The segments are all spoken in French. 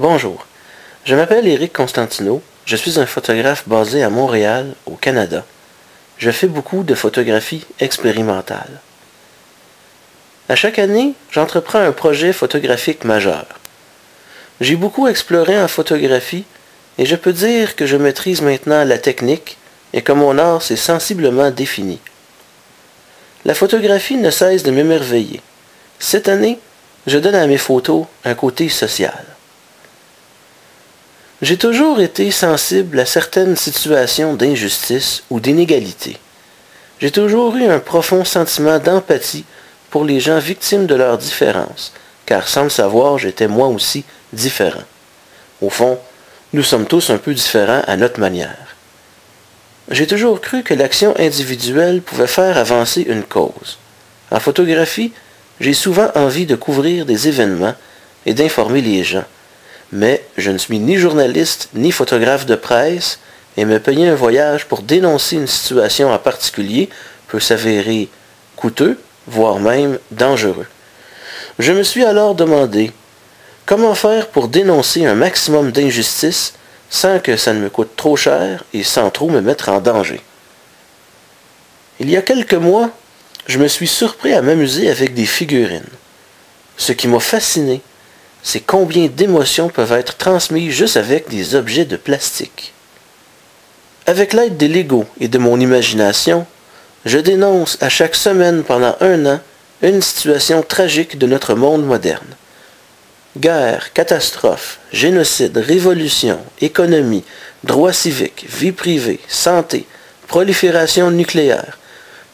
Bonjour, je m'appelle Éric Constantino, je suis un photographe basé à Montréal, au Canada. Je fais beaucoup de photographie expérimentale. À chaque année, j'entreprends un projet photographique majeur. J'ai beaucoup exploré en photographie et je peux dire que je maîtrise maintenant la technique et que mon art s'est sensiblement défini. La photographie ne cesse de m'émerveiller. Cette année, je donne à mes photos un côté social. J'ai toujours été sensible à certaines situations d'injustice ou d'inégalité. J'ai toujours eu un profond sentiment d'empathie pour les gens victimes de leurs différences, car sans le savoir, j'étais moi aussi différent. Au fond, nous sommes tous un peu différents à notre manière. J'ai toujours cru que l'action individuelle pouvait faire avancer une cause. En photographie, j'ai souvent envie de couvrir des événements et d'informer les gens. Mais je ne suis ni journaliste ni photographe de presse, et me payer un voyage pour dénoncer une situation en particulier peut s'avérer coûteux voire même dangereux. Je me suis alors demandé comment faire pour dénoncer un maximum d'injustice sans que ça ne me coûte trop cher et sans trop me mettre en danger. Il y a quelques mois, je me suis surpris à m'amuser avec des figurines. Ce qui m'a fasciné, c'est combien d'émotions peuvent être transmises juste avec des objets de plastique. Avec l'aide des Legos et de mon imagination, je dénonce à chaque semaine pendant un an une situation tragique de notre monde moderne. Guerre, catastrophe, génocide, révolution, économie, droits civiques, vie privée, santé, prolifération nucléaire,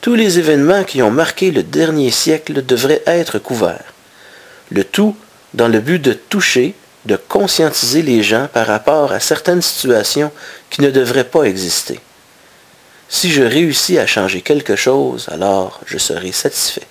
tous les événements qui ont marqué le dernier siècle devraient être couverts. Le tout dans le but de toucher, de conscientiser les gens par rapport à certaines situations qui ne devraient pas exister. Si je réussis à changer quelque chose, alors je serai satisfait.